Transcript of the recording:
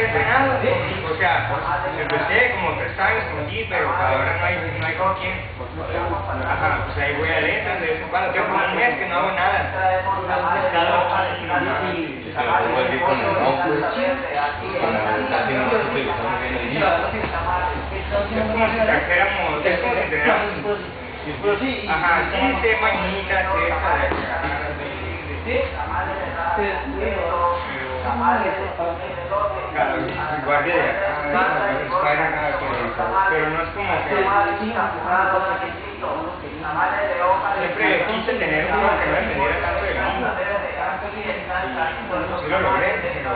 he entrenado, o sea, empecé como tres años como allí, pero ahora no hay, no hay con quién. Ajá, pues ahí voy adentro, de vez en cuando, tengo como un mes que no hago nada. Se lo pongo así con el para casi no nos utilizamos bien el niño. Es como si trajéramos, es como si entrenáramos, ajá, 15 mañitas, esta de Claro, guardia de acá, dispara nada con eso, pero no es como que siempre quise tener uno que tanto de mí. Sí lo logré, pero